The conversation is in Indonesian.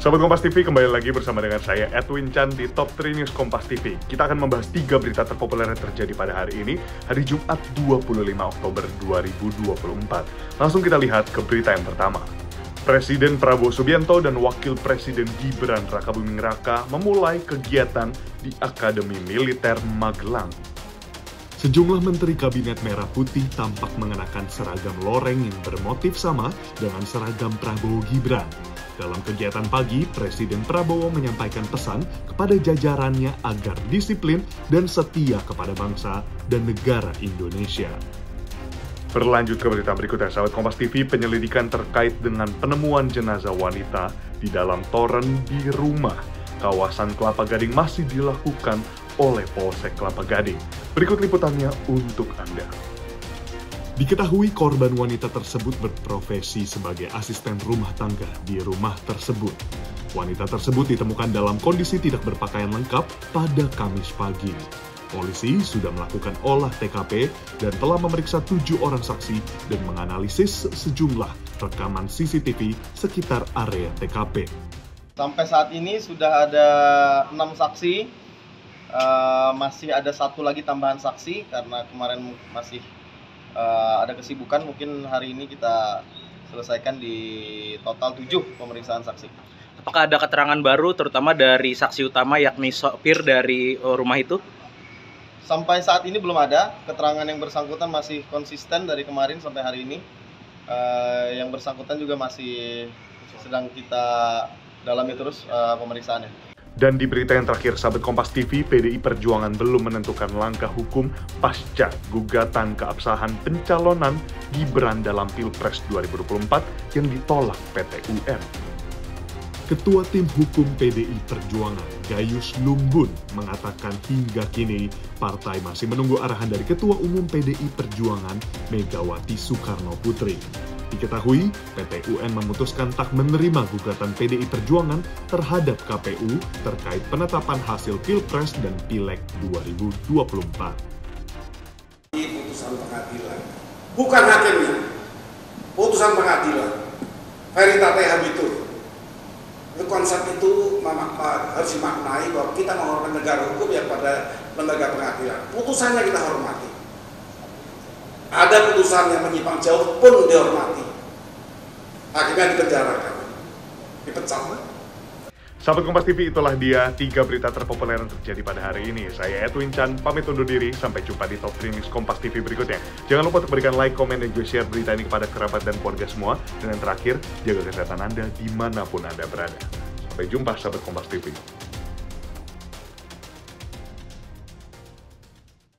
Sahabat Kompas TV, kembali lagi bersama dengan saya Edwin Chan di Top 3 News Kompas TV. Kita akan membahas tiga berita terpopuler yang terjadi pada hari ini, hari Jumat 25 Oktober 2024. Langsung kita lihat ke berita yang pertama. Presiden Prabowo Subianto dan Wakil Presiden Gibran Rakabuming Raka memulai kegiatan di Akademi Militer Magelang. Sejumlah menteri kabinet merah putih tampak mengenakan seragam loreng yang bermotif sama dengan seragam Prabowo Gibran. Dalam kegiatan pagi, Presiden Prabowo menyampaikan pesan kepada jajarannya agar disiplin dan setia kepada bangsa dan negara Indonesia. Berlanjut ke berita berikutnya, sahabat Kompas TV, penyelidikan terkait dengan penemuan jenazah wanita di dalam toren di rumah kawasan Kelapa Gading masih dilakukan oleh Polsek Kelapa Gading. Berikut liputannya untuk Anda. Diketahui korban wanita tersebut berprofesi sebagai asisten rumah tangga di rumah tersebut. Wanita tersebut ditemukan dalam kondisi tidak berpakaian lengkap pada Kamis pagi. Polisi sudah melakukan olah TKP dan telah memeriksa tujuh orang saksi dan menganalisis sejumlah rekaman CCTV sekitar area TKP. Sampai saat ini sudah ada enam saksi, uh, masih ada satu lagi tambahan saksi karena kemarin masih uh, ada kesibukan. Mungkin hari ini kita selesaikan di total tujuh pemeriksaan saksi. Apakah ada keterangan baru, terutama dari saksi utama yakni sopir dari uh, rumah itu? Sampai saat ini belum ada keterangan yang bersangkutan masih konsisten dari kemarin sampai hari ini. Uh, yang bersangkutan juga masih sedang kita dalami terus uh, pemeriksaannya. Dan di berita yang terakhir, sahabat Kompas TV, PDI Perjuangan belum menentukan langkah hukum pasca gugatan keabsahan pencalonan Gibran dalam Pilpres 2024 yang ditolak PT UN. Ketua Tim Hukum PDI Perjuangan, Gayus Lumbun, mengatakan hingga kini partai masih menunggu arahan dari Ketua Umum PDI Perjuangan, Megawati Soekarno Putri. Diketahui, PT UN memutuskan tak menerima gugatan PDI Perjuangan terhadap KPU terkait penetapan hasil Pilpres dan Pileg 2024. Putusan pengadilan, bukan hakimnya, putusan pengadilan. Veritate habitur. Konsep itu harus dimaknai bahwa kita menghormati negara hukum ya pada lembaga pengadilan. Putusannya kita hormati ada putusan yang menyimpang jauh pun dihormati akhirnya dipenjarakan dipecat Sahabat Kompas TV, itulah dia tiga berita terpopuler yang terjadi pada hari ini. Saya Edwin Chan, pamit undur diri. Sampai jumpa di Top 3 News Kompas TV berikutnya. Jangan lupa untuk berikan like, komen, dan juga share berita ini kepada kerabat dan keluarga semua. Dan yang terakhir, jaga kesehatan Anda di mana pun Anda berada. Sampai jumpa, sahabat Kompas TV.